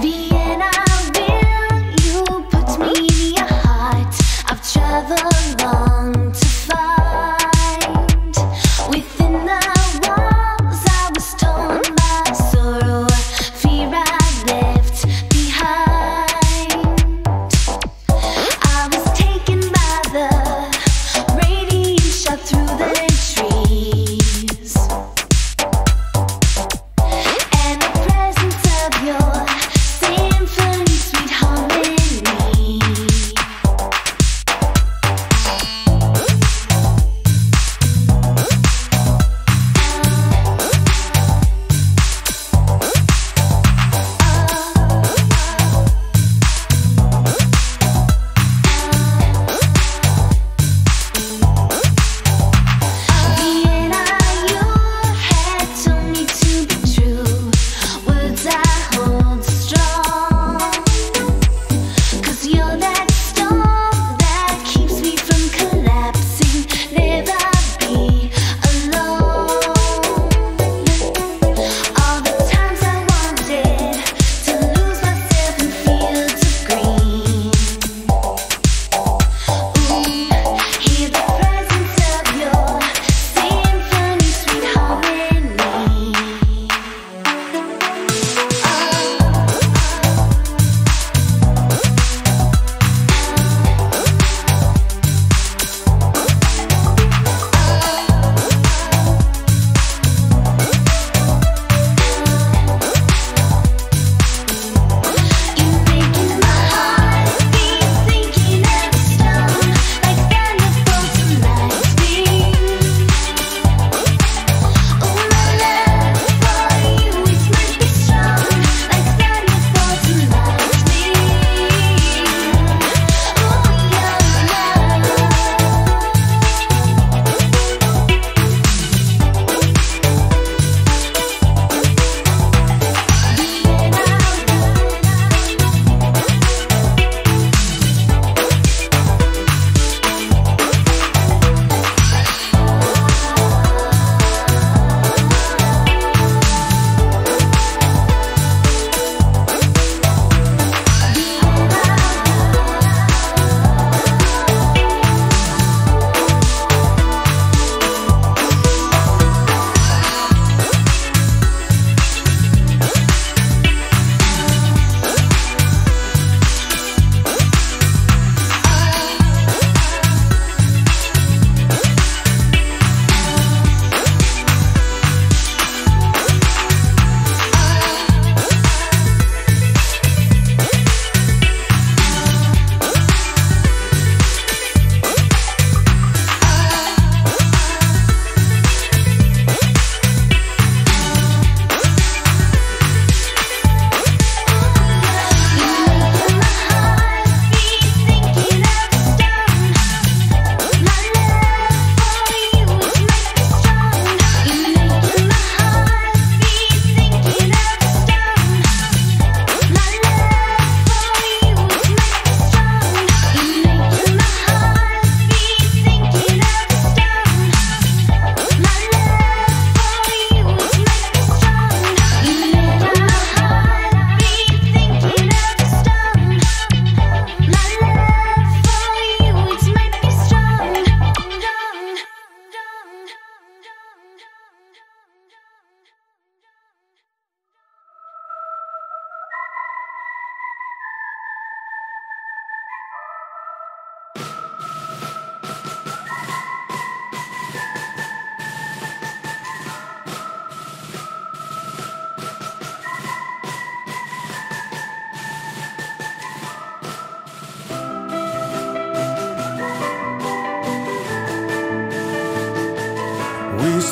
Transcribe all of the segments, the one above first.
Vienna, will you put me in your heart? I've traveled.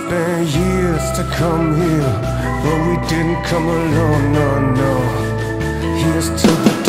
spent years to come here, but we didn't come alone, no, no. Here's to the